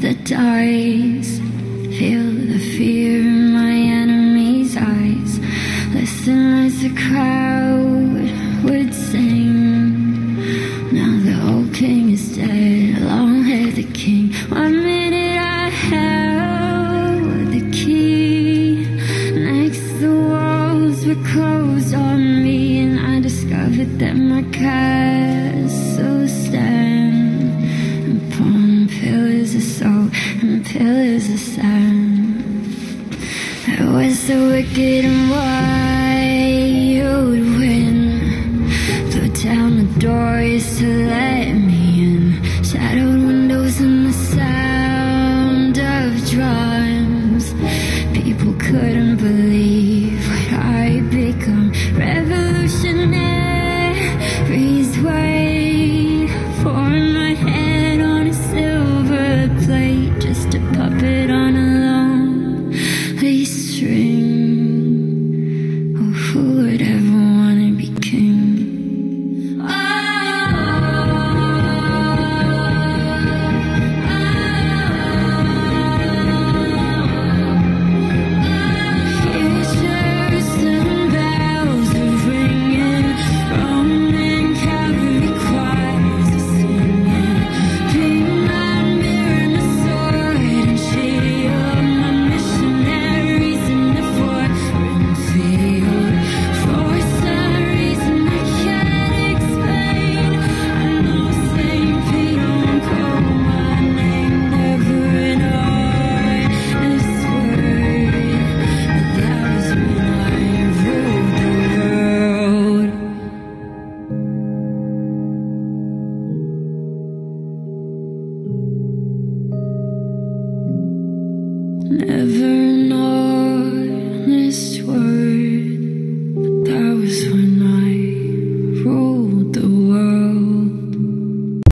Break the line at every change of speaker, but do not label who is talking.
that dies. Feel the fear in my enemy's eyes. Listen as the crowd would sing. Now the old king is dead. Long live the king. One minute I held the key. Next the walls were closed on me, and I discovered that my castle salt and pillars of sand. I was so wicked and wild wind blew down the doors to let me in. Shadowed windows and the sound of drums. People couldn't believe what I'd become. Never